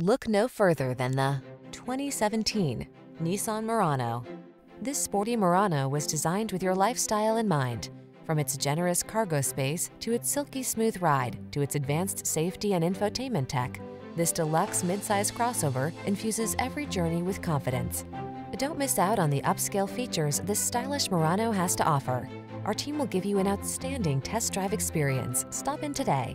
Look no further than the 2017 Nissan Murano. This sporty Murano was designed with your lifestyle in mind. From its generous cargo space to its silky smooth ride to its advanced safety and infotainment tech, this deluxe midsize crossover infuses every journey with confidence. Don't miss out on the upscale features this stylish Murano has to offer. Our team will give you an outstanding test drive experience. Stop in today.